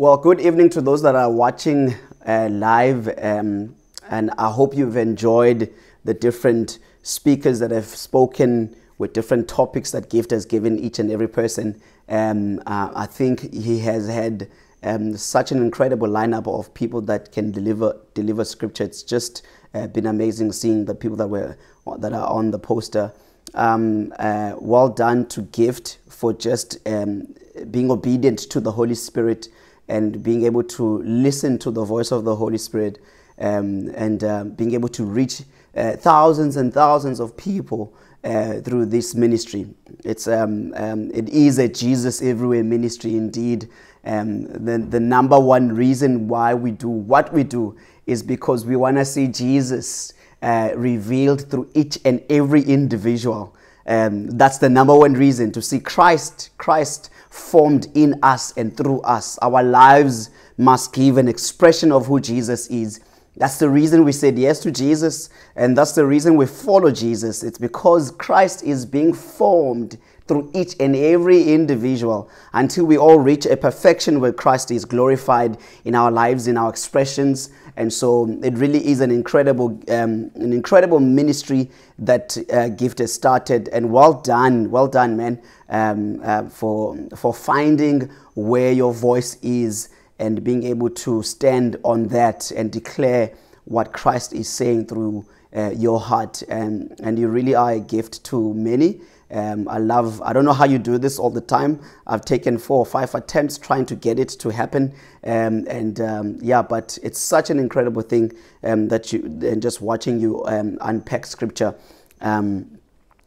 Well, good evening to those that are watching uh, live, um, and I hope you've enjoyed the different speakers that have spoken with different topics that Gift has given each and every person. Um, uh, I think he has had um, such an incredible lineup of people that can deliver deliver scripture. It's just uh, been amazing seeing the people that were that are on the poster. Um, uh, well done to Gift for just um, being obedient to the Holy Spirit and being able to listen to the voice of the Holy Spirit um, and uh, being able to reach uh, thousands and thousands of people uh, through this ministry. It's, um, um, it is a Jesus Everywhere ministry indeed. Um, the, the number one reason why we do what we do is because we want to see Jesus uh, revealed through each and every individual. Um, that's the number one reason to see Christ, Christ formed in us and through us. Our lives must give an expression of who Jesus is. That's the reason we said yes to Jesus, and that's the reason we follow Jesus. It's because Christ is being formed through each and every individual until we all reach a perfection where Christ is glorified in our lives, in our expressions. And so it really is an incredible, um, an incredible ministry that uh, Gift has started. And well done, well done, man, um, uh, for for finding where your voice is and being able to stand on that and declare what Christ is saying through uh, your heart. And, and you really are a gift to many. Um, I love, I don't know how you do this all the time. I've taken four or five attempts trying to get it to happen. Um, and um, yeah, but it's such an incredible thing um, that you, and just watching you um, unpack scripture. Um,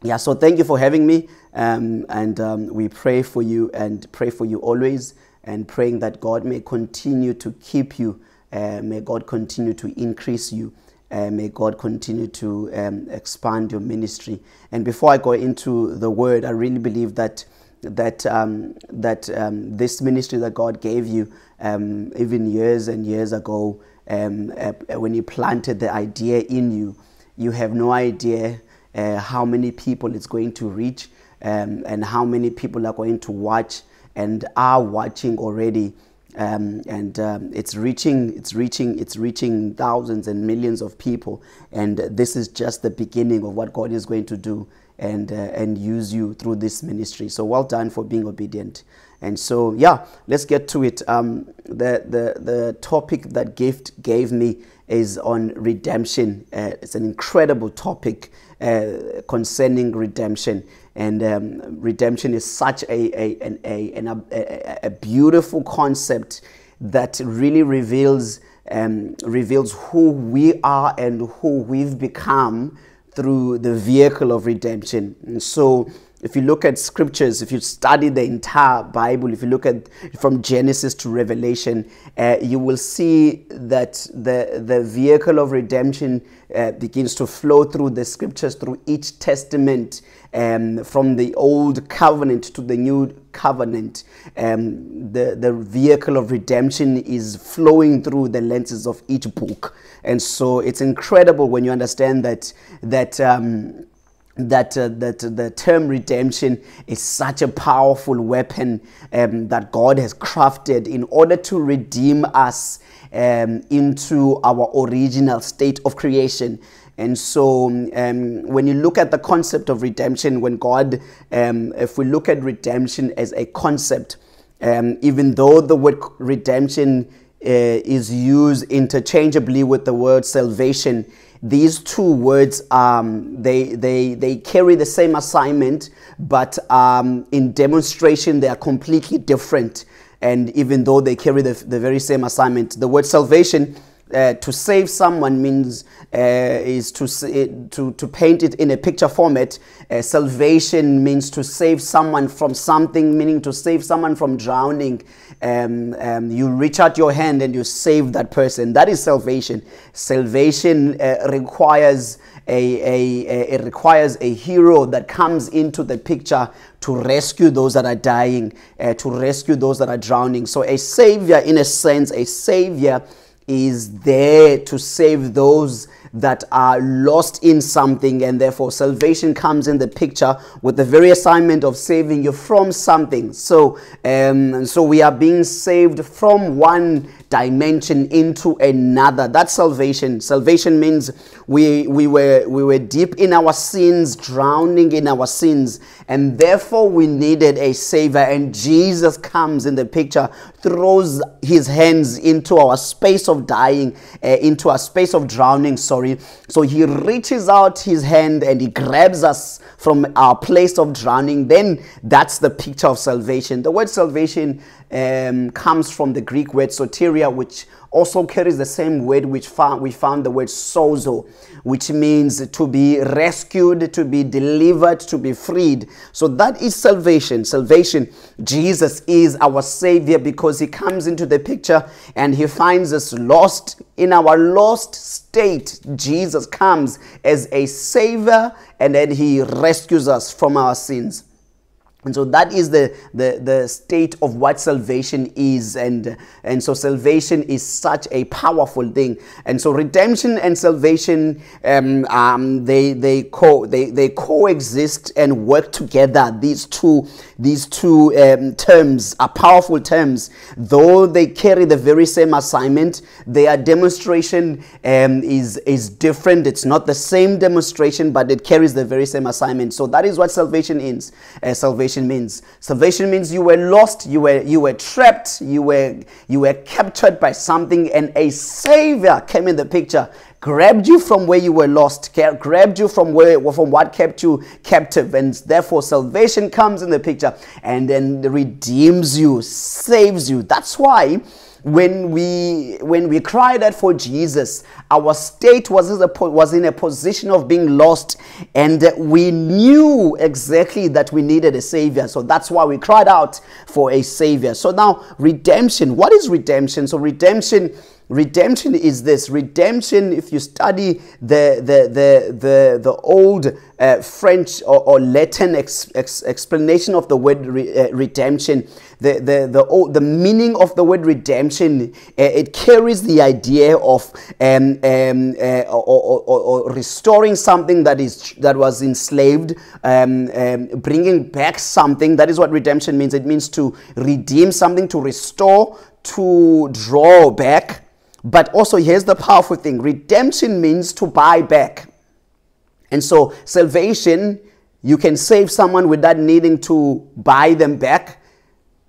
yeah, so thank you for having me. and we pray for you and pray for you always and praying that God may continue to keep you, uh, may God continue to increase you. Uh, may God continue to um, expand your ministry. And before I go into the word, I really believe that that um, that um, this ministry that God gave you, um, even years and years ago, um, uh, when He planted the idea in you, you have no idea uh, how many people it's going to reach um, and how many people are going to watch and are watching already. Um, and um, it's reaching, it's reaching, it's reaching thousands and millions of people. And this is just the beginning of what God is going to do and uh, and use you through this ministry. So well done for being obedient. And so yeah, let's get to it. Um, the the the topic that gift gave me is on redemption. Uh, it's an incredible topic uh, concerning redemption. And um, redemption is such a, a, a, a, a, beautiful concept that really reveals, um, reveals who we are and who we've become through the vehicle of redemption. And so if you look at scriptures, if you study the entire Bible, if you look at from Genesis to Revelation, uh, you will see that the, the vehicle of redemption uh, begins to flow through the scriptures, through each testament, um, from the old covenant to the new covenant. Um, the, the vehicle of redemption is flowing through the lenses of each book. And so it's incredible when you understand that, that um, that uh, that the term redemption is such a powerful weapon um, that God has crafted in order to redeem us um, into our original state of creation. And so, um, when you look at the concept of redemption, when God, um, if we look at redemption as a concept, um, even though the word redemption uh, is used interchangeably with the word salvation, these two words um, they, they, they carry the same assignment but um, in demonstration they are completely different. And even though they carry the, the very same assignment the word salvation uh, to save someone means uh, is to, to to paint it in a picture format. Uh, salvation means to save someone from something, meaning to save someone from drowning. Um, um, you reach out your hand and you save that person. That is salvation. Salvation uh, requires a, a, a, it requires a hero that comes into the picture to rescue those that are dying, uh, to rescue those that are drowning. So a savior, in a sense, a savior is there to save those that are lost in something, and therefore salvation comes in the picture with the very assignment of saving you from something. So, um, so we are being saved from one dimension into another. That's salvation. Salvation means we, we, were, we were deep in our sins, drowning in our sins, and therefore we needed a savior. And Jesus comes in the picture, throws his hands into our space of dying, uh, into a space of drowning, sorry. So he reaches out his hand and he grabs us from our place of drowning. Then that's the picture of salvation. The word salvation um, comes from the Greek word soteria, which also carries the same word which found, we found the word sozo, which means to be rescued, to be delivered, to be freed. So that is salvation. Salvation, Jesus is our Savior because He comes into the picture and He finds us lost. In our lost state, Jesus comes as a Savior and then He rescues us from our sins. And so that is the, the, the state of what salvation is. And, and so salvation is such a powerful thing. And so redemption and salvation, um, um, they, they, co- they, they coexist and work together. These two, these two um, terms are powerful terms. Though they carry the very same assignment, their demonstration um, is, is different. It's not the same demonstration, but it carries the very same assignment. So that is what salvation is. Uh, salvation salvation means. Salvation means you were lost, you were you were trapped, you were you were captured by something, and a savior came in the picture, grabbed you from where you were lost, grabbed you from where from what kept you captive, and therefore salvation comes in the picture and then redeems you, saves you. That's why when we when we cried out for Jesus, our state was in a, was in a position of being lost, and we knew exactly that we needed a savior. So that's why we cried out for a savior. So now redemption. What is redemption? So redemption redemption is this. Redemption if you study the the the the, the old uh, french or, or latin ex, ex, explanation of the word re, uh, redemption the the the, old, the meaning of the word redemption uh, it carries the idea of um, um, uh, or, or, or, restoring something that is that was enslaved um, um, bringing back something. That is what redemption means. It means to redeem something to restore to draw back but also, here's the powerful thing redemption means to buy back. And so, salvation, you can save someone without needing to buy them back.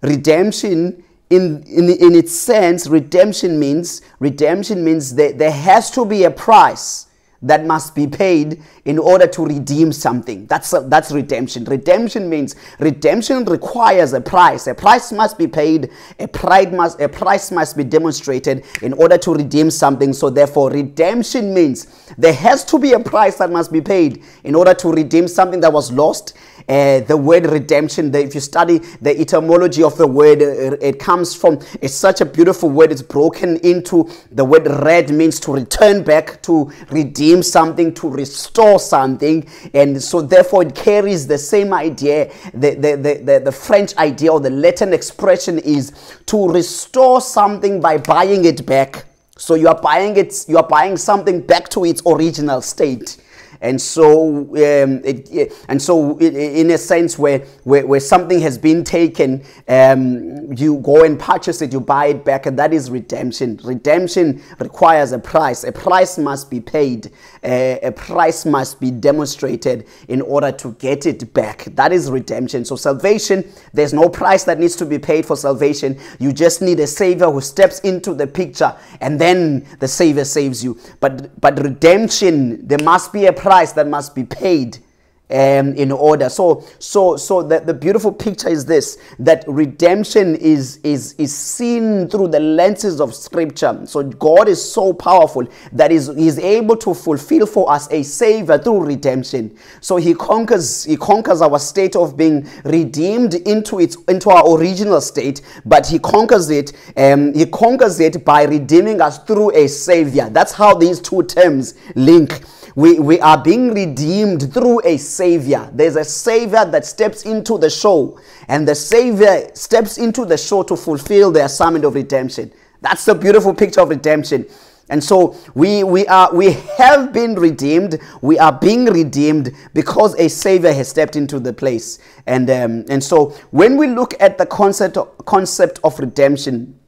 Redemption, in, in, in its sense, redemption means redemption means that there has to be a price that must be paid in order to redeem something. That's, a, that's redemption. Redemption means redemption requires a price. A price must be paid. A, pride must, a price must be demonstrated in order to redeem something. So therefore, redemption means there has to be a price that must be paid in order to redeem something that was lost uh, the word redemption, the, if you study the etymology of the word, uh, it comes from, it's such a beautiful word. It's broken into the word red means to return back, to redeem something, to restore something. And so, therefore, it carries the same idea. The, the, the, the, the French idea or the Latin expression is to restore something by buying it back. So you are buying it, you are buying something back to its original state and so um, it, and so in a sense where, where, where something has been taken um, you go and purchase it you buy it back and that is redemption. Redemption requires a price. A price must be paid. Uh, a price must be demonstrated in order to get it back. That is redemption. So salvation there's no price that needs to be paid for salvation. You just need a savior who steps into the picture and then the savior saves you. But but redemption there must be a price that must be paid um, in order. So, so, so the, the beautiful picture is this: that redemption is is is seen through the lenses of Scripture. So God is so powerful that is is able to fulfill for us a savior through redemption. So He conquers He conquers our state of being redeemed into its into our original state, but He conquers it. Um, he conquers it by redeeming us through a savior. That's how these two terms link. We, we are being redeemed through a Savior. There's a Savior that steps into the show, and the Savior steps into the show to fulfill the assignment of redemption. That's the beautiful picture of redemption. And so we, we, are, we have been redeemed. We are being redeemed because a Savior has stepped into the place. And, um, and so when we look at the concept concept of redemption,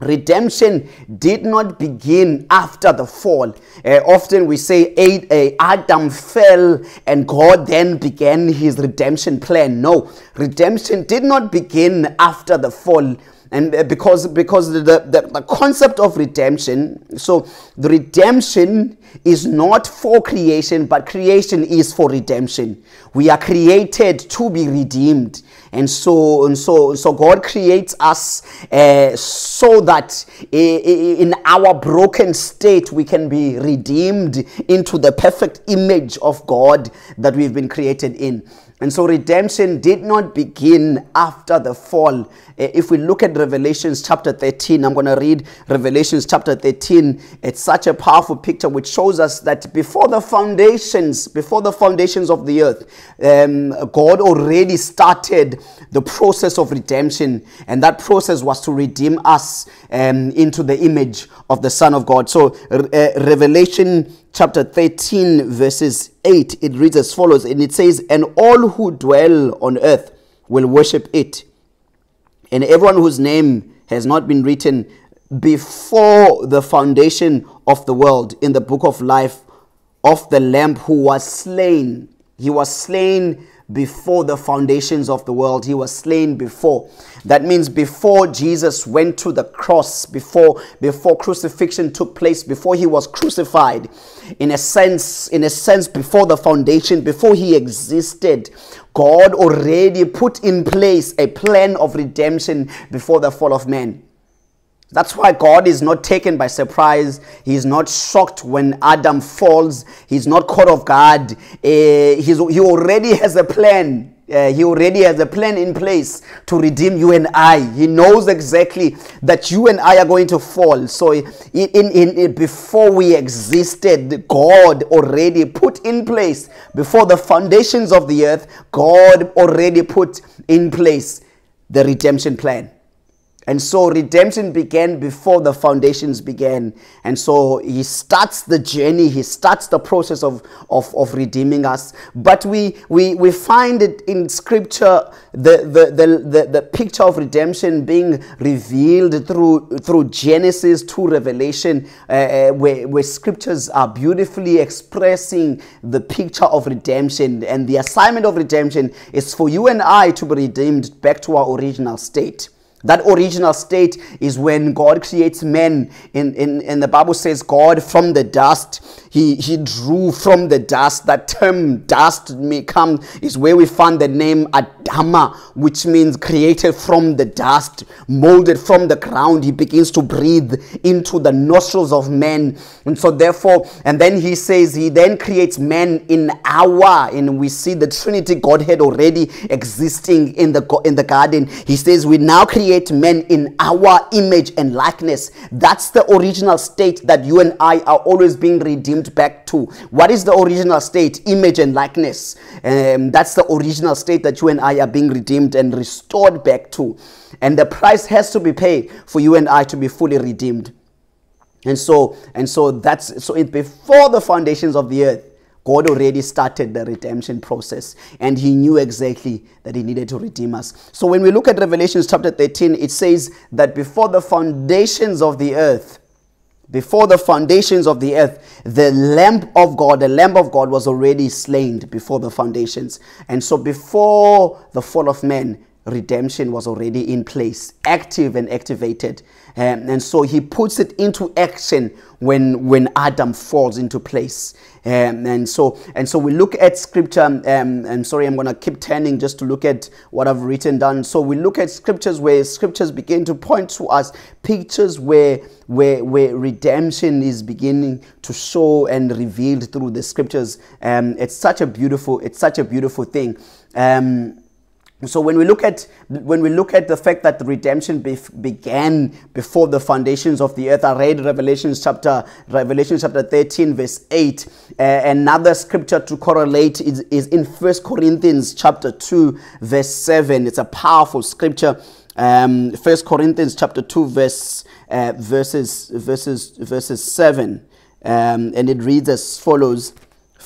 Redemption did not begin after the fall. Uh, often we say uh, Adam fell and God then began his redemption plan. No, redemption did not begin after the fall and because because the, the, the concept of redemption so the redemption is not for creation but creation is for redemption we are created to be redeemed and so and so so god creates us uh, so that in our broken state we can be redeemed into the perfect image of god that we've been created in and so redemption did not begin after the fall. Eh, if we look at Revelations chapter 13, I'm going to read Revelations chapter 13. It's such a powerful picture which shows us that before the foundations, before the foundations of the earth, um, God already started the process of redemption. And that process was to redeem us um, into the image of the Son of God. So uh, Revelation chapter 13, verses 8, it reads as follows, and it says, And all who dwell on earth will worship it, and everyone whose name has not been written before the foundation of the world in the book of life of the Lamb who was slain. He was slain before the foundations of the world. He was slain before. That means before Jesus went to the cross, before before crucifixion took place, before he was crucified, in a sense, in a sense, before the foundation, before he existed, God already put in place a plan of redemption before the fall of man. That's why God is not taken by surprise. He's not shocked when Adam falls. He's not caught off guard. Uh, he already has a plan. Uh, he already has a plan in place to redeem you and I. He knows exactly that you and I are going to fall. So, in, in, in, before we existed, God already put in place, before the foundations of the earth, God already put in place the redemption plan. And so redemption began before the foundations began. And so he starts the journey, he starts the process of, of, of redeeming us. But we, we, we find it in scripture, the, the, the, the, the picture of redemption being revealed through, through Genesis to Revelation, uh, uh, where, where scriptures are beautifully expressing the picture of redemption. And the assignment of redemption is for you and I to be redeemed back to our original state. That original state is when God creates men. In, in, in the Bible says, God from the dust, he, he drew from the dust. That term dust may come is where we find the name Adama, which means created from the dust, molded from the ground. He begins to breathe into the nostrils of men. And so therefore, and then he says he then creates men in our, and we see the Trinity Godhead already existing in the, in the garden. He says we now create create men in our image and likeness. That's the original state that you and I are always being redeemed back to. What is the original state? Image and likeness. Um, that's the original state that you and I are being redeemed and restored back to. And the price has to be paid for you and I to be fully redeemed. And so, and so that's so it, before the foundations of the earth, God already started the redemption process and he knew exactly that he needed to redeem us. So when we look at Revelations chapter 13, it says that before the foundations of the earth, before the foundations of the earth, the Lamb of God, the Lamb of God was already slain before the foundations. And so before the fall of man, redemption was already in place, active and activated. Um, and so he puts it into action when, when Adam falls into place. Um, and so and so we look at scripture. Um, and sorry, I'm going to keep turning just to look at what I've written down. So we look at scriptures where scriptures begin to point to us pictures where where where redemption is beginning to show and revealed through the scriptures. Um, it's such a beautiful it's such a beautiful thing. Um, so when we look at when we look at the fact that the redemption began before the foundations of the earth, I read Revelation chapter Revelation chapter 13 verse 8. Uh, another scripture to correlate is, is in First Corinthians chapter 2 verse 7. It's a powerful scripture Um, 1 Corinthians chapter 2, verse, uh, verses, verses, verses 7. Um, and it reads as follows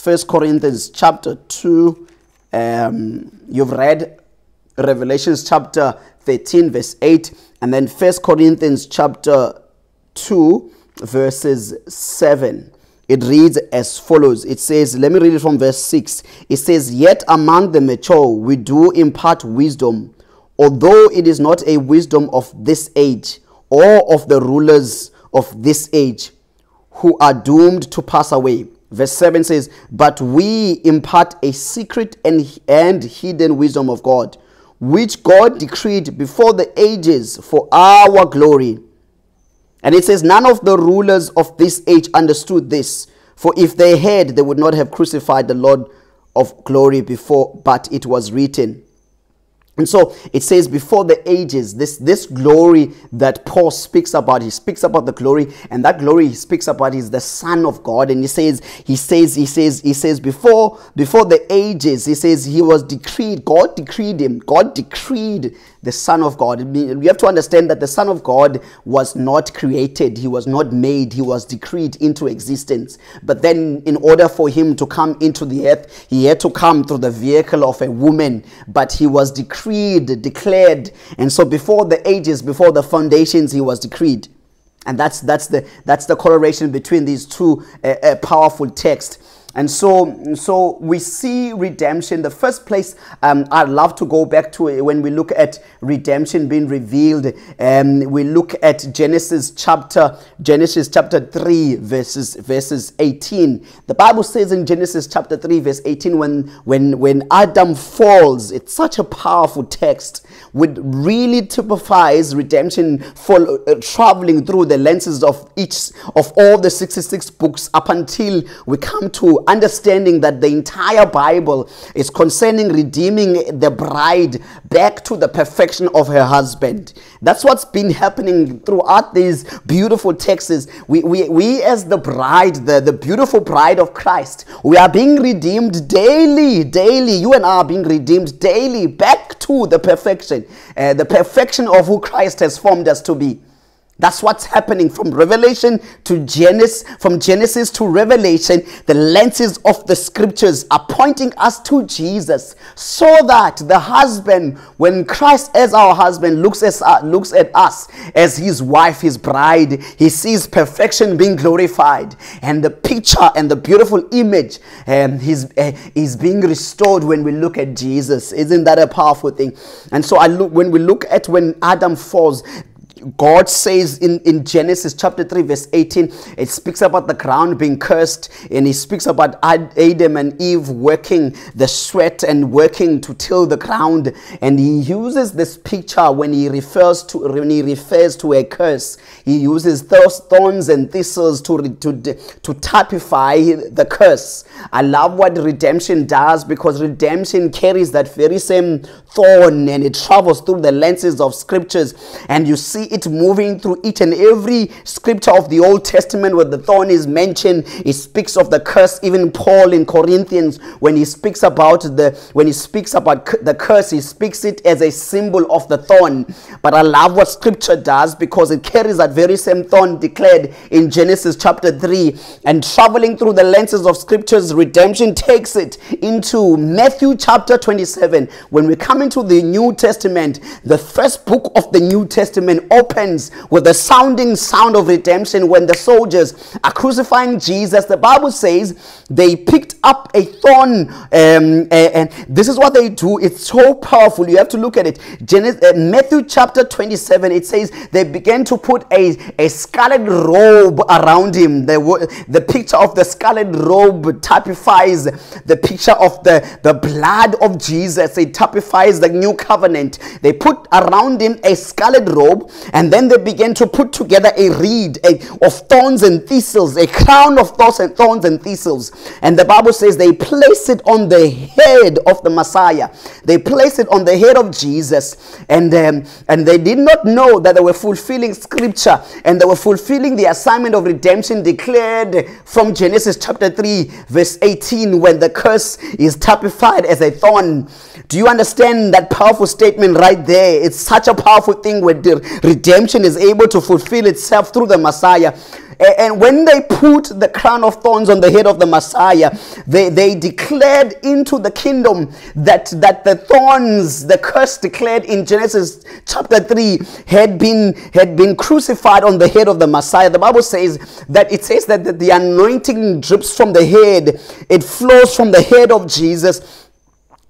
1 Corinthians chapter 2. Um, you've read Revelations chapter 13, verse 8, and then 1 Corinthians chapter 2, verses 7. It reads as follows. It says, let me read it from verse 6. It says, Yet among the mature we do impart wisdom, although it is not a wisdom of this age or of the rulers of this age who are doomed to pass away. Verse 7 says, But we impart a secret and, and hidden wisdom of God, which God decreed before the ages for our glory. And it says, None of the rulers of this age understood this, for if they had, they would not have crucified the Lord of glory before, but it was written. And so it says before the ages, this, this glory that Paul speaks about, he speaks about the glory, and that glory he speaks about is the Son of God. And he says, he says, he says, he says, before before the ages, he says he was decreed, God decreed him, God decreed the Son of God. We have to understand that the Son of God was not created, he was not made, he was decreed into existence. But then, in order for him to come into the earth, he had to come through the vehicle of a woman, but he was decreed, declared. And so, before the ages, before the foundations, he was decreed. And that's, that's, the, that's the correlation between these two uh, uh, powerful texts. And so, so we see redemption. The first place um, I'd love to go back to when we look at redemption being revealed, um, we look at Genesis chapter Genesis chapter three verses verses eighteen. The Bible says in Genesis chapter three verse eighteen, when when when Adam falls, it's such a powerful text. Which really typifies redemption for uh, traveling through the lenses of each of all the sixty-six books up until we come to understanding that the entire Bible is concerning redeeming the bride back to the perfection of her husband. That's what's been happening throughout these beautiful texts. We, we, we as the bride, the, the beautiful bride of Christ, we are being redeemed daily, daily. You and I are being redeemed daily back to the perfection, uh, the perfection of who Christ has formed us to be. That's what's happening from Revelation to Genesis, from Genesis to Revelation. The lenses of the scriptures are pointing us to Jesus so that the husband, when Christ as our husband looks at, uh, looks at us as his wife, his bride, he sees perfection being glorified. And the picture and the beautiful image um, he's, uh, is being restored when we look at Jesus. Isn't that a powerful thing? And so I look, when we look at when Adam falls, God says in, in Genesis chapter 3, verse 18, it speaks about the ground being cursed, and he speaks about Adam and Eve working the sweat and working to till the ground. And he uses this picture when he refers to when he refers to a curse. He uses those thorns and thistles to, to, to typify the curse. I love what redemption does because redemption carries that very same thorn and it travels through the lenses of scriptures. And you see it moving through each and every scripture of the Old Testament where the thorn is mentioned. It speaks of the curse. Even Paul in Corinthians, when he speaks about the when he speaks about the curse, he speaks it as a symbol of the thorn. But I love what scripture does because it carries that very same thorn declared in Genesis chapter 3 and traveling through the lenses of scriptures, redemption takes it into Matthew chapter 27. When we come into the New Testament, the first book of the New Testament opens with the sounding sound of redemption when the soldiers are crucifying Jesus. The Bible says they picked up a thorn, um, and this is what they do. It's so powerful. You have to look at it. Genesis, uh, Matthew chapter 27, it says they began to put a, a scarlet robe around him. The, the picture of the scarlet robe typifies the picture of the, the blood of Jesus. It typifies the new covenant. They put around him a scarlet robe And then they began to put together a reed a, of thorns and thistles, a crown of thorns and thorns and thistles. And the Bible says they placed it on the head of the Messiah. They placed it on the head of Jesus. And, um, and they did not know that they were fulfilling scripture and they were fulfilling the assignment of redemption declared from Genesis chapter 3, verse 18, when the curse is typified as a thorn. Do you understand that powerful statement right there? It's such a powerful thing redemption is able to fulfill itself through the Messiah. And when they put the crown of thorns on the head of the Messiah, they, they declared into the kingdom that, that the thorns, the curse declared in Genesis chapter 3, had been, had been crucified on the head of the Messiah. The Bible says that it says that the, the anointing drips from the head, it flows from the head of Jesus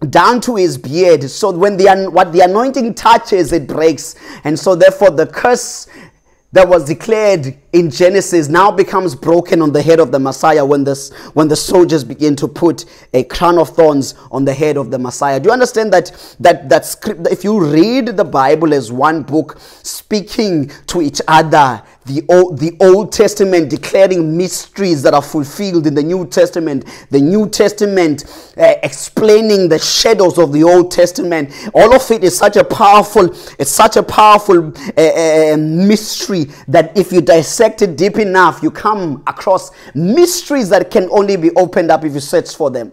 down to his beard so when the what the anointing touches it breaks and so therefore the curse that was declared in Genesis now becomes broken on the head of the Messiah when this when the soldiers begin to put a crown of thorns on the head of the Messiah. Do you understand that that that script if you read the Bible as one book speaking to each other, the Old, the Old Testament declaring mysteries that are fulfilled in the New Testament, the New Testament uh, explaining the shadows of the Old Testament. All of it is such a powerful, it's such a powerful uh, uh, mystery that if you dissect it deep enough, you come across mysteries that can only be opened up if you search for them.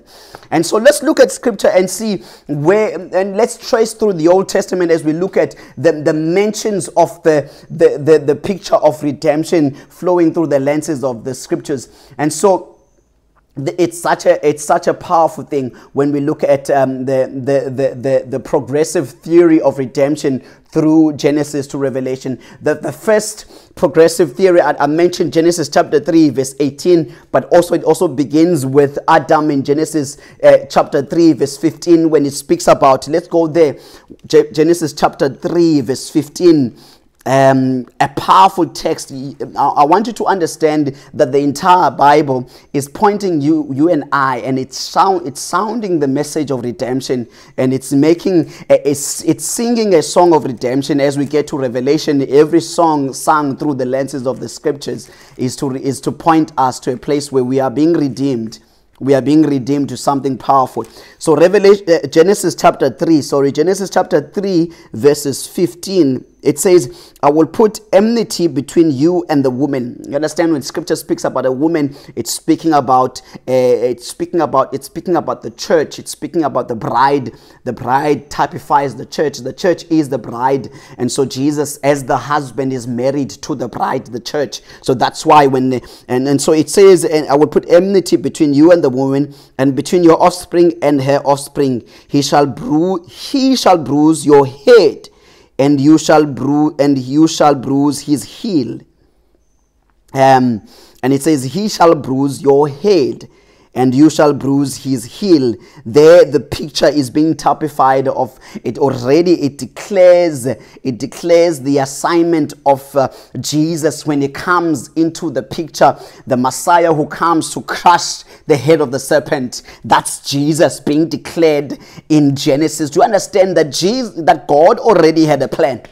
And so let's look at scripture and see where, and let's trace through the Old Testament as we look at the, the mentions of the, the, the, the picture of redemption flowing through the lenses of the scriptures. And so it's such a it's such a powerful thing when we look at um, the, the, the the the progressive theory of redemption through Genesis to Revelation. The the first progressive theory I, I, mentioned Genesis chapter three verse eighteen, but also it also begins with Adam in Genesis uh, chapter three verse fifteen when it speaks about. Let's go there. Ge- Genesis chapter three verse fifteen um, a powerful text. I want you to understand that the entire Bible is pointing you, you and I, and it's sound, it's sounding the message of redemption, and it's making, it's, it's singing a song of redemption as we get to Revelation. Every song sung through the lenses of the scriptures is to is to point us to a place where we are being redeemed we are being redeemed to something powerful. So Revelation uh, Genesis chapter 3, sorry, Genesis chapter 3 verses 15 it says, I will put enmity between you and the woman. You understand when scripture speaks about a woman, it's speaking about uh, it's speaking about it's speaking about the church, it's speaking about the bride. The bride typifies the church. The church is the bride. And so Jesus as the husband is married to the bride, the church. So that's why when and, and so it says, and I will put enmity between you and the woman, and between your offspring and her offspring. He shall bruise he shall bruise your head and you shall bruise and you shall bruise his heel. Um, and it says, He shall bruise your head, and you shall bruise his heel. There, the picture is being typified of it already. It declares, it declares the assignment of uh, Jesus when he comes into the picture, the Messiah who comes to crush the head of the serpent. That's Jesus being declared in Genesis. Do you understand that Jesus, that God already had a plan?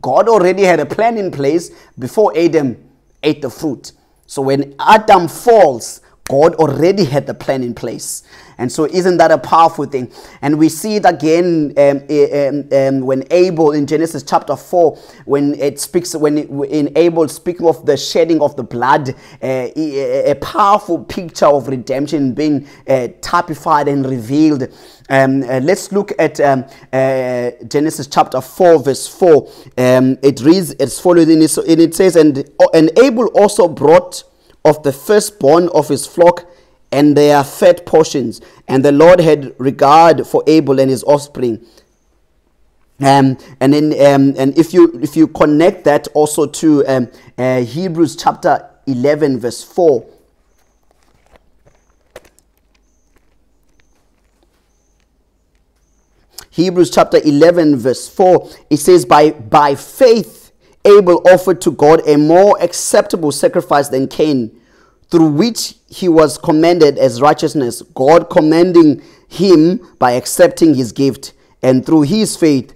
God already had a plan in place before Adam ate the fruit. So when Adam falls, God already had the plan in place. And so, isn't that a powerful thing? And we see it again um, um, um, when Abel in Genesis chapter 4, when it speaks, when it, in Abel speaking of the shedding of the blood, uh, a powerful picture of redemption being uh, typified and revealed. Uh, let's look at um, Genesis chapter 4, verse 4. Um, it reads as follows, and it says, and, and Abel also brought of the firstborn of his flock and their fat portions. And the Lord had regard for Abel and his offspring. Um, and then, um, and if you if you connect that also to um, uh, Hebrews chapter eleven, verse four. Hebrews chapter 11, verse 4, it says, By, by faith Abel offered to God a more acceptable sacrifice than Cain, through which he was commended as righteousness, God commending him by accepting his gift, and through his faith,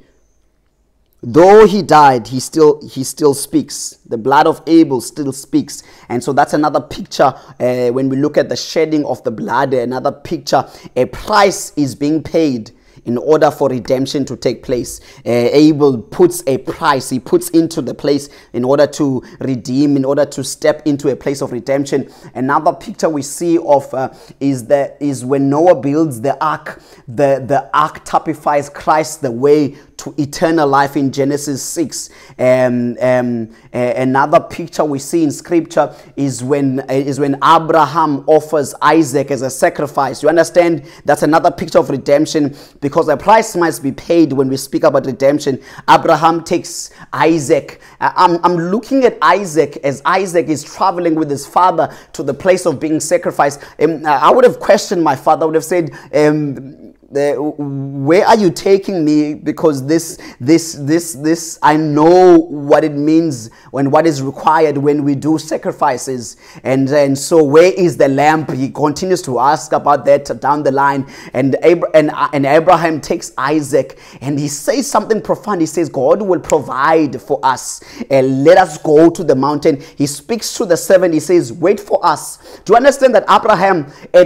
though he died he still he still speaks. The blood of abel still speaks. And so that's another picture uh, when we look at the shedding of the blood another picture a price is being paid in order for redemption to take place. Uh, Abel puts a price, he puts into the place in order to redeem, in order to step into a place of redemption. Another picture we see of uh, is that is when Noah builds the ark. The, the ark typifies Christ, the way to eternal life in Genesis 6. Um, um, another picture we see in scripture is when, uh, is when Abraham offers Isaac as a sacrifice. You understand? That's another picture of redemption because a price must be paid when we speak about redemption. Abraham takes Isaac. Uh, I'm, I'm looking at Isaac as Isaac is traveling with his father to the place of being sacrificed. Um, I would have questioned my father, I would have said, um, where are you taking me? Because this this this this i know what it means and what is required when we do sacrifices. And and so where is the lamp? He continues to ask about that down the line. And Abra- and, and abraham takes isaac and he says something profound. He says god will provide for us. And let us go to the mountain. He speaks to the seven he says wait for us. Do you understand that abraham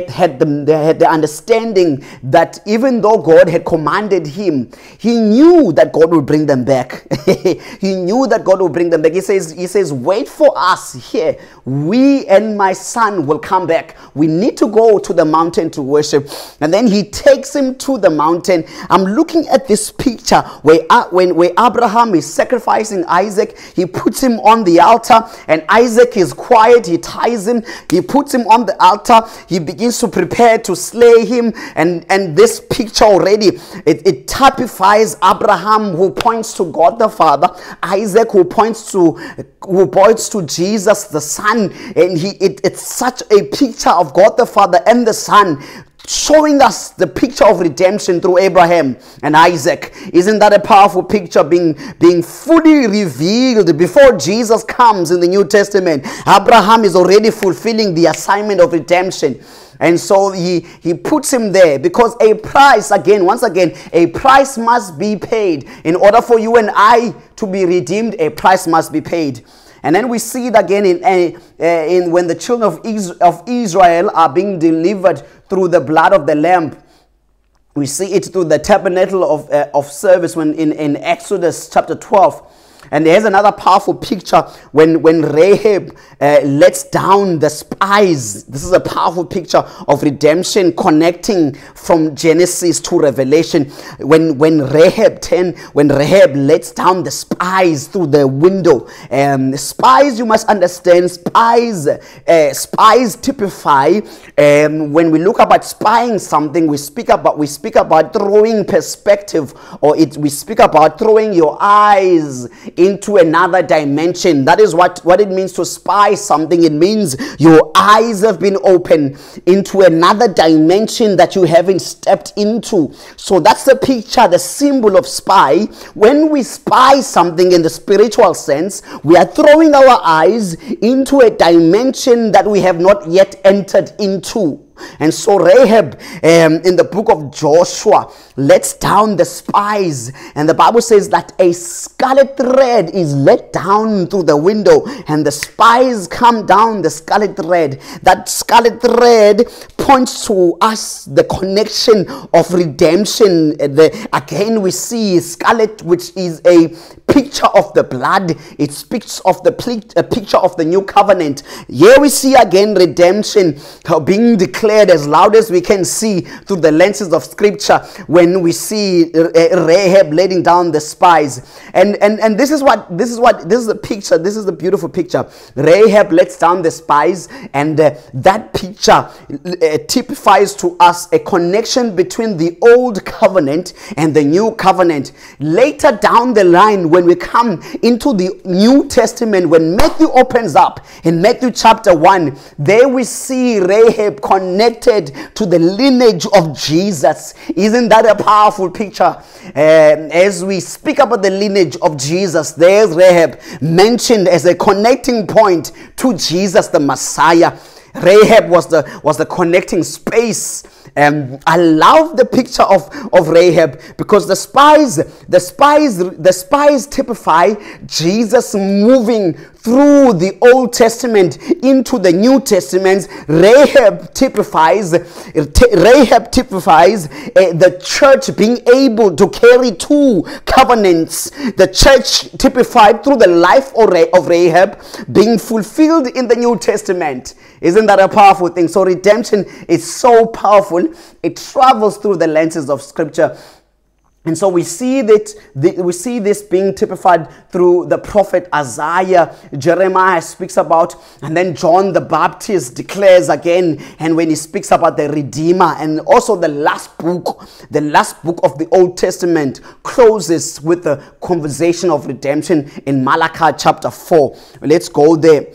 had the, had the understanding that even though God had commanded him, he knew that God would bring them back. he knew that God would bring them back. He says, he says, wait for us here. We and my son will come back. We need to go to the mountain to worship. And then he takes him to the mountain. I'm looking at this picture where, uh, when, where Abraham is sacrificing Isaac. He puts him on the altar and Isaac is quiet. He ties him. He puts him on the altar. He begins to prepare to slay him. And, and this picture already. It, it typifies Abraham who points to God the Father, Isaac who points to who points to Jesus the Son, and he it, it's such a picture of God the Father and the Son showing us the picture of redemption through Abraham and Isaac. Isn't that a powerful picture being, being fully revealed before Jesus comes in the New Testament? Abraham is already fulfilling the assignment of redemption. And so he, he puts him there because a price, again, once again, a price must be paid. In order for you and I to be redeemed, a price must be paid. And then we see it again in, uh, in when the children of, of Israel are being delivered through the blood of the lamb. We see it through the tabernacle of, uh, of service when in, in Exodus chapter 12 and there's another powerful picture when, when Rahab uh, lets down the spies. This is a powerful picture of redemption connecting from Genesis to Revelation. When, when Rahab 10, when Rahab lets down the spies through the window. Um, spies, you must understand, spies, uh, spies typify, um, when we look about spying something, we speak about, we speak about throwing perspective or it, we speak about throwing your eyes into another dimension. That is what, what it means to spy something. It means your eyes have been opened into another dimension that you haven't stepped into. So that's the picture, the symbol of spy. When we spy something in the spiritual sense, we are throwing our eyes into a dimension that we have not yet entered into. And so Rahab um, in the book of Joshua lets down the spies. And the Bible says that a scarlet thread is let down through the window, and the spies come down the scarlet thread. That scarlet thread points to us the connection of redemption. The, again, we see scarlet, which is a picture of the blood, it speaks of the picture of the new covenant. Here we see again redemption being declared as loud as we can see through the lenses of scripture when we see Rahab letting down the spies. And, and, and this is what, this is what, this is the picture, this is the beautiful picture. Rahab lets down the spies, and uh, that picture uh, typifies to us a connection between the old covenant and the new covenant. Later down the line, when we come into the New Testament, when Matthew opens up in Matthew chapter 1, there we see Rahab connected to the lineage of Jesus. Isn't that a powerful picture? Uh, as we speak about the lineage of Jesus, there's Rahab mentioned as a connecting point to Jesus the Messiah. Rahab was the was the connecting space. Um, I love the picture of, of Rahab because the spies, the spies, the spies typify Jesus moving through the Old Testament into the New Testament. Rahab typifies Rahab typifies uh, the church being able to carry two covenants. The church typified through the life of Rahab being fulfilled in the New Testament. Isn't that a powerful thing? So redemption is so powerful. It travels through the lenses of scripture. And so we see that we see this being typified through the prophet Isaiah, Jeremiah speaks about, and then John the Baptist declares again, and when he speaks about the Redeemer, and also the last book, the last book of the Old Testament closes with the conversation of redemption in Malachi chapter 4. Let's go there.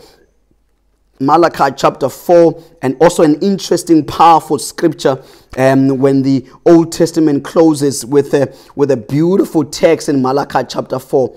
Malachi chapter 4, and also an interesting, powerful scripture um, when the Old Testament closes with a, with a beautiful text in Malachi chapter 4.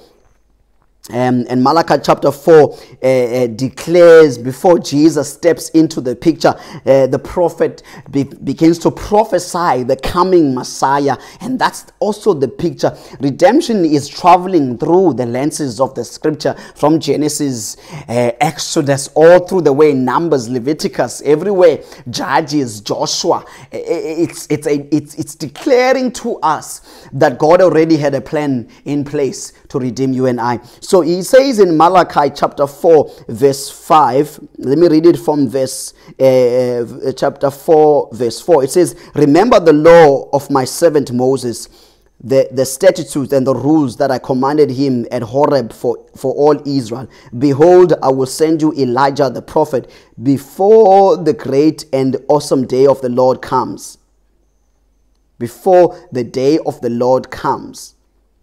Um, and Malachi chapter 4 uh, uh, declares before Jesus steps into the picture, uh, the prophet be- begins to prophesy the coming Messiah. And that's also the picture. Redemption is traveling through the lenses of the scripture from Genesis, uh, Exodus, all through the way, Numbers, Leviticus, everywhere, Judges, Joshua. It's, it's, a, it's, it's declaring to us that God already had a plan in place to redeem you and I. So he says in Malachi chapter 4, verse 5, let me read it from verse uh, uh, chapter 4, verse 4. It says, Remember the law of my servant Moses, the, the statutes and the rules that I commanded him at Horeb for, for all Israel. Behold, I will send you Elijah the prophet before the great and awesome day of the Lord comes. Before the day of the Lord comes.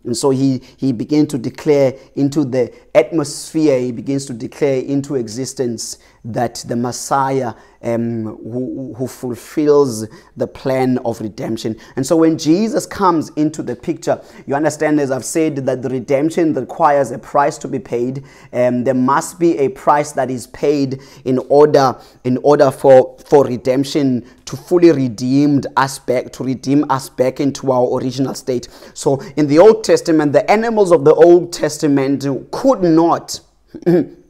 And so he, he began to declare into the atmosphere, he begins to declare into existence that the Messiah um, who, who fulfills the plan of redemption. And so when Jesus comes into the picture, you understand, as I've said, that the redemption requires a price to be paid. Um, there must be a price that is paid in order, in order for, for redemption to fully redeemed us back, to redeem us back into our original state. So in the Old Testament, the animals of the Old Testament could not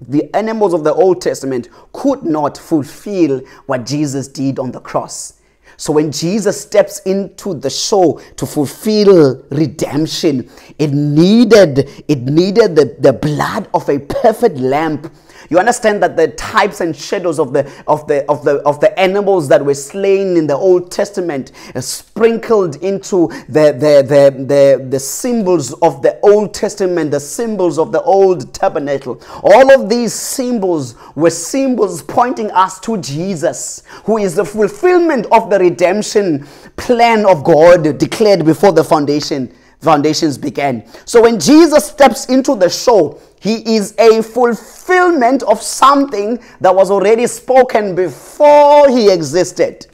the animals of the Old Testament could not fulfill what Jesus did on the cross. So when Jesus steps into the show to fulfill redemption, it needed it needed the, the blood of a perfect lamb you understand that the types and shadows of the of the of the of the animals that were slain in the Old Testament uh, sprinkled into the the, the the the symbols of the Old Testament, the symbols of the old tabernacle. All of these symbols were symbols pointing us to Jesus, who is the fulfillment of the redemption plan of God declared before the foundation foundations began. So when Jesus steps into the show, he is a fulfillment of something that was already spoken before he existed.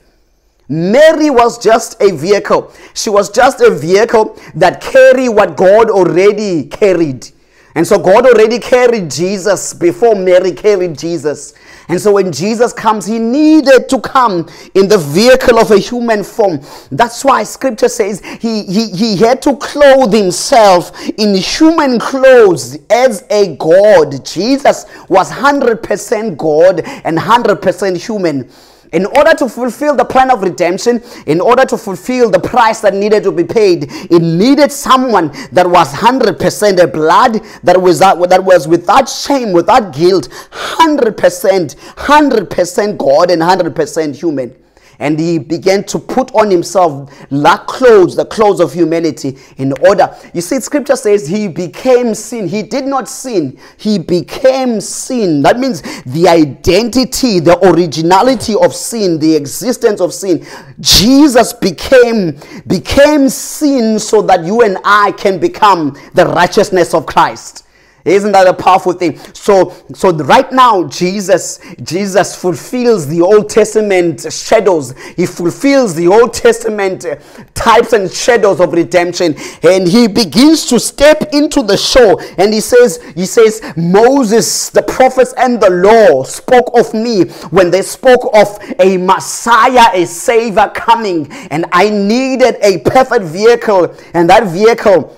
Mary was just a vehicle. She was just a vehicle that carried what God already carried. And so God already carried Jesus before Mary carried Jesus. And so when Jesus comes, he needed to come in the vehicle of a human form. That's why scripture says he, he, he had to clothe himself in human clothes as a God. Jesus was 100% God and 100% human. In order to fulfill the plan of redemption, in order to fulfill the price that needed to be paid, it needed someone that was 100% a blood that was, uh, that was without shame, without guilt, 100%, 100% God and 100% human and he began to put on himself the clothes, the clothes of humanity in order. You see, scripture says he became sin. He did not sin, he became sin. That means the identity, the originality of sin, the existence of sin. Jesus became became sin so that you and I can become the righteousness of Christ. Isn't that a powerful thing? So, so right now, Jesus, Jesus fulfills the Old Testament shadows. He fulfills the Old Testament types and shadows of redemption, and he begins to step into the show. And he says, he says, Moses, the prophets, and the law spoke of me when they spoke of a Messiah, a Savior coming, and I needed a perfect vehicle, and that vehicle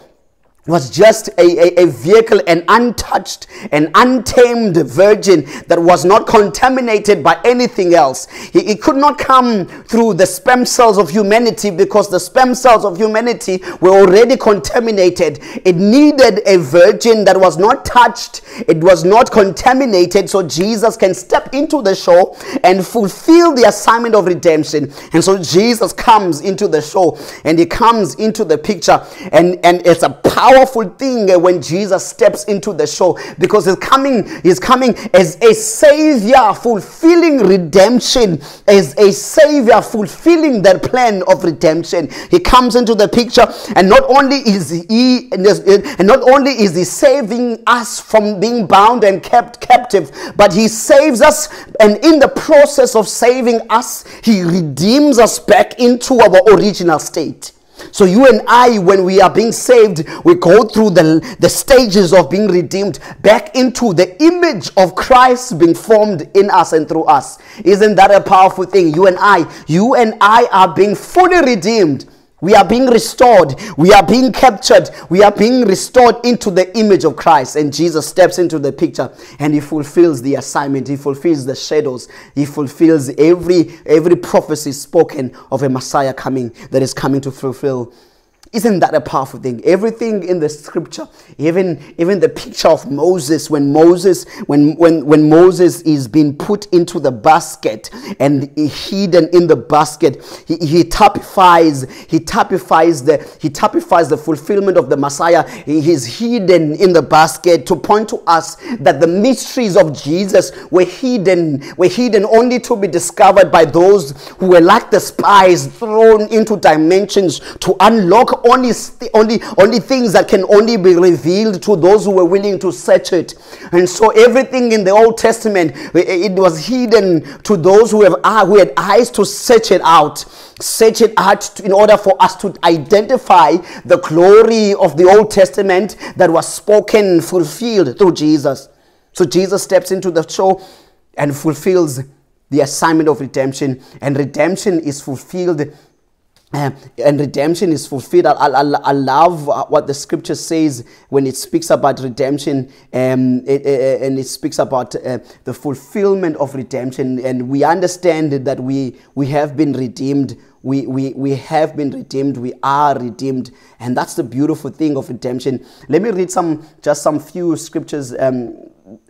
was just a, a, a, vehicle, an untouched, an untamed virgin that was not contaminated by anything else. It, it could not come through the sperm cells of humanity because the sperm cells of humanity were already contaminated. It needed a virgin that was not touched, it was not contaminated, so Jesus can step into the show and fulfill the assignment of redemption. And so Jesus comes into the show and he comes into the picture, and, and it's a power powerful thing uh, when Jesus steps into the show because he's coming, he's coming as a savior fulfilling redemption, as a savior fulfilling that plan of redemption. He comes into the picture, and not only is he and not only is he saving us from being bound and kept captive, but he saves us, and in the process of saving us, he redeems us back into our original state. So, you and I, when we are being saved, we go through the, the stages of being redeemed back into the image of Christ being formed in us and through us. Isn't that a powerful thing? You and I, you and I are being fully redeemed we are being restored. We are being captured. We are being restored into the image of Christ. And Jesus steps into the picture and he fulfills the assignment. He fulfills the shadows. He fulfills every, every prophecy spoken of a Messiah coming that is coming to fulfill isn't that a powerful thing? Everything in the scripture, even, even the picture of Moses, when Moses, when, when, when Moses is being put into the basket and hidden in the basket, he, he typifies, he typifies the, he typifies the fulfillment of the Messiah. He is hidden in the basket to point to us that the mysteries of Jesus were hidden, were hidden only to be discovered by those who were like the spies thrown into dimensions to unlock only, only, only things that can only be revealed to those who were willing to search it. And so everything in the Old Testament, it was hidden to those who, have, ah, who had eyes to search it out. Search it out in order for us to identify the glory of the Old Testament that was spoken, fulfilled through Jesus. So Jesus steps into the show and fulfills the assignment of redemption, and redemption is fulfilled uh, and redemption is fulfilled. I, I, I, love what the scripture says when it speaks about redemption um, it, it, and it speaks about uh, the fulfillment of redemption. And we understand that we, we have been redeemed. We, we, we have been redeemed. We are redeemed. And that's the beautiful thing of redemption. Let me read some, just some few scriptures um,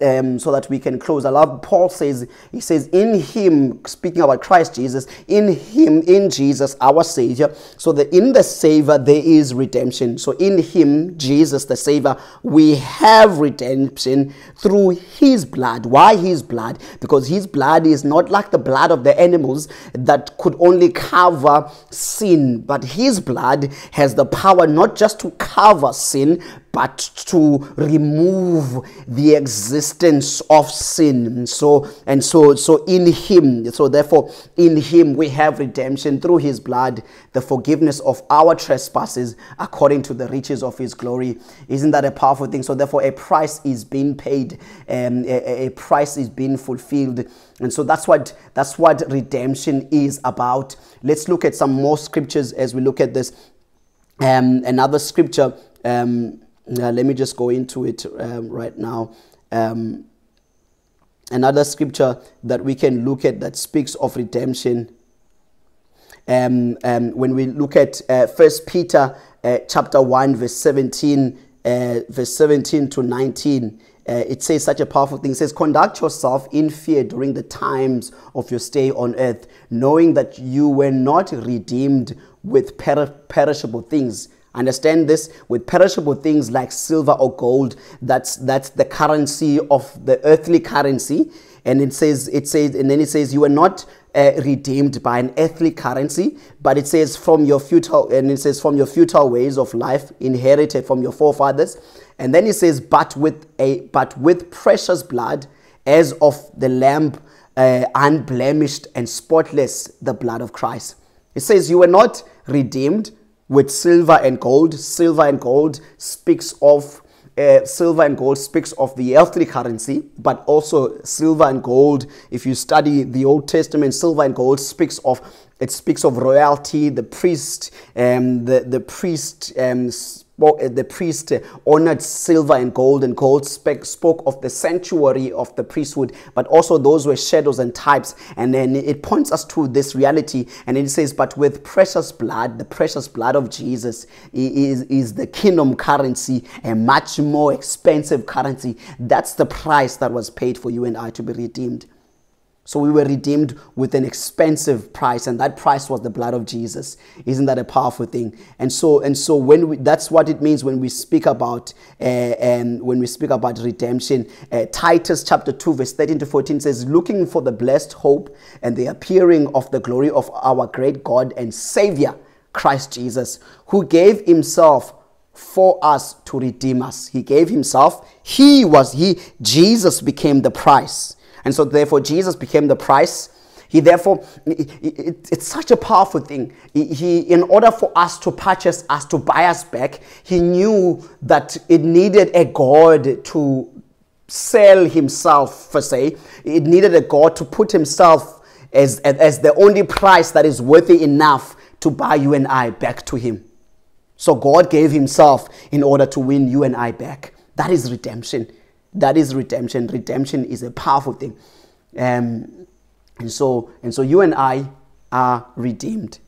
um, so that we can close. I love Paul says, he says, in him, speaking about Christ Jesus, in him, in Jesus, our Savior, so that in the Savior there is redemption. So in him, Jesus, the Savior, we have redemption through his blood. Why his blood? Because his blood is not like the blood of the animals that could only cover sin, but his blood has the power not just to cover sin, but to remove the existence of sin. So and so so in him, so therefore in him we have redemption through his blood, the forgiveness of our trespasses according to the riches of his glory. Isn't that a powerful thing? So therefore a price is being paid and a, a price is being fulfilled. And so that's what that's what redemption is about. Let's look at some more scriptures as we look at this. Um, another scripture um, uh, let me just go into it um, right now. Um, another scripture that we can look at that speaks of redemption. Um, um, when we look at uh, First Peter uh, chapter 1, verse 17, uh, verse 17 to 19, uh, it says such a powerful thing. It says, Conduct yourself in fear during the times of your stay on earth, knowing that you were not redeemed with per- perishable things Understand this with perishable things like silver or gold. That's that's the currency of the earthly currency. And it says it says and then it says you are not uh, redeemed by an earthly currency, but it says from your futile and it says from your futile ways of life inherited from your forefathers And then it says, but with a but with precious blood, as of the lamb, uh, unblemished and spotless, the blood of Christ. It says, You were not redeemed with silver and gold. Silver and gold speaks of uh, silver and gold speaks of the earthly currency, but also silver and gold. If you study the Old Testament, silver and gold speaks of it speaks of royalty, the priest, um, the the priest um, uh, the priest honored silver and gold, and gold spoke of the sanctuary of the priesthood, but also those were shadows and types. And then it points us to this reality, and it says, But with precious blood, the precious blood of Jesus is, is the kingdom currency, a much more expensive currency. That's the price that was paid for you and I to be redeemed. So we were redeemed with an expensive price, and that price was the blood of Jesus. Isn't that a powerful thing? And so, and so, when we, that's what it means when we speak about uh, um, when we speak about redemption. Uh, Titus chapter two, verse thirteen to fourteen says, "Looking for the blessed hope and the appearing of the glory of our great God and Savior, Christ Jesus, who gave Himself." for us to redeem us. He gave himself. He was he Jesus became the price and so, therefore, Jesus became the price. He therefore, it, it, it's such a powerful thing. He, he, in order for us to purchase us, to buy us back, he knew that it needed a God to sell himself, per se. It needed a God to put himself as, as the only price that is worthy enough to buy you and I back to him. So God gave himself in order to win you and I back. That is redemption. That is redemption. Redemption is a powerful thing. Um, and so and so you and I are redeemed.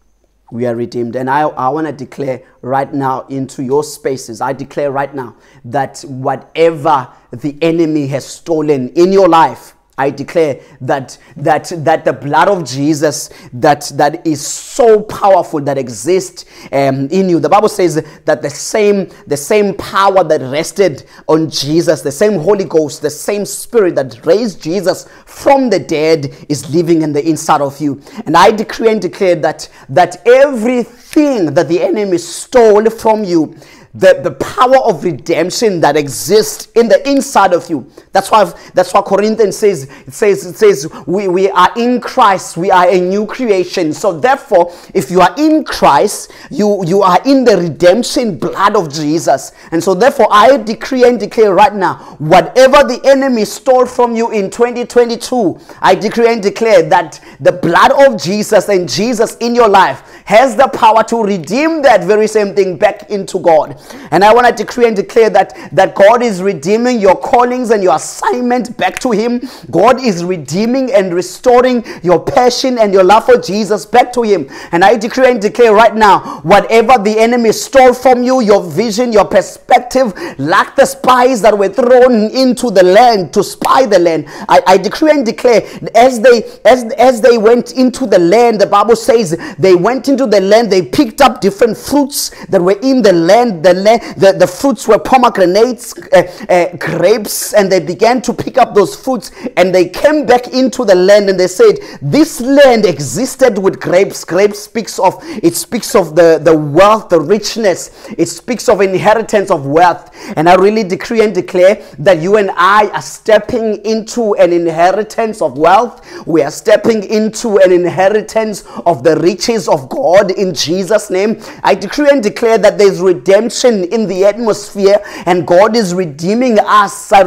We are redeemed. And I, I want to declare right now into your spaces, I declare right now that whatever the enemy has stolen in your life, I declare that that that the blood of Jesus that that is so powerful that exists um, in you. The Bible says that the same the same power that rested on Jesus, the same Holy Ghost, the same Spirit that raised Jesus from the dead is living in the inside of you. And I decree and declare that that everything that the enemy stole from you the, the power of redemption that exists in the inside of you. That's why that's why Corinthians says it says it says we, we are in Christ, we are a new creation. So therefore, if you are in Christ, you, you are in the redemption blood of Jesus. And so therefore I decree and declare right now, whatever the enemy stole from you in 2022, I decree and declare that the blood of Jesus and Jesus in your life has the power to redeem that very same thing back into God. And I want to decree and declare that, that God is redeeming your callings and your assignment back to Him. God is redeeming and restoring your passion and your love for Jesus back to Him. And I decree and declare right now whatever the enemy stole from you, your vision, your perspective, like the spies that were thrown into the land to spy the land, I, I decree and declare as they as, as they went into the land, the Bible says they went into the land, they picked up different fruits that were in the land the, the, the fruits were pomegranates, uh, uh, grapes, and they began to pick up those fruits and they came back into the land and they said, This land existed with grapes. Grapes speaks of it speaks of the, the wealth, the richness, it speaks of inheritance of wealth. And I really decree and declare that you and I are stepping into an inheritance of wealth. We are stepping into an inheritance of the riches of God in Jesus' name. I decree and declare that there's redemption in the atmosphere, and God is redeeming us, uh,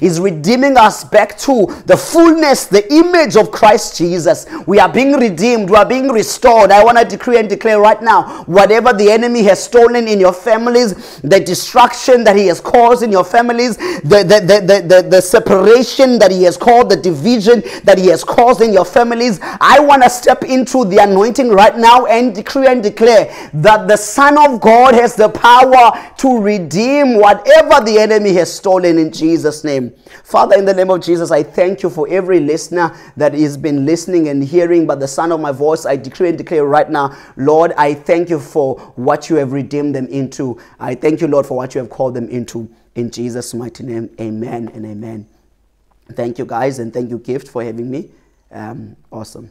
is redeeming us back to the fullness, the image of Christ Jesus. We are being redeemed, we are being restored. I want to decree and declare right now whatever the enemy has stolen in your families, the destruction that he has caused in your families, the, the, the, the, the separation that he has caused, the division that he has caused in your families. I want to step into the anointing right now and decree and declare that the Son of God has the power power to redeem whatever the enemy has stolen in Jesus' name. Father, in the name of Jesus, I thank you for every listener that has been listening and hearing by the sound of my voice. I decree and declare right now, Lord, I thank you for what you have redeemed them into. I thank you, Lord, for what you have called them into. In Jesus' mighty name, amen and amen. Thank you, guys, and thank you, Gift, for having me. Um, awesome.